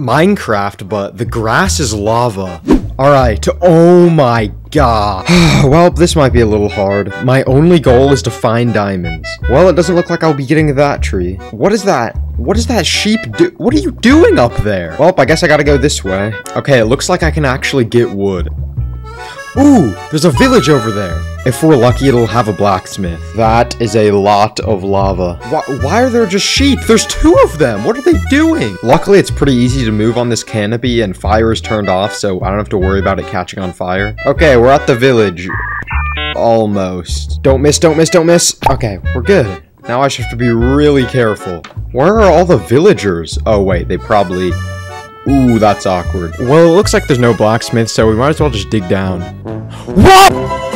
Minecraft, but the grass is lava. Alright, oh my god. well, this might be a little hard. My only goal is to find diamonds. Well, it doesn't look like I'll be getting that tree. What is that? What is that sheep do- What are you doing up there? Well, I guess I gotta go this way. Okay, it looks like I can actually get wood. Ooh, there's a village over there. If we're lucky, it'll have a blacksmith. That is a lot of lava. Why, why, are there just sheep? There's two of them. What are they doing? Luckily, it's pretty easy to move on this canopy and fire is turned off, so I don't have to worry about it catching on fire. Okay, we're at the village. Almost. Don't miss, don't miss, don't miss. Okay, we're good. Now I just have to be really careful. Where are all the villagers? Oh, wait, they probably... Ooh, that's awkward. Well, it looks like there's no blacksmith, so we might as well just dig down. What?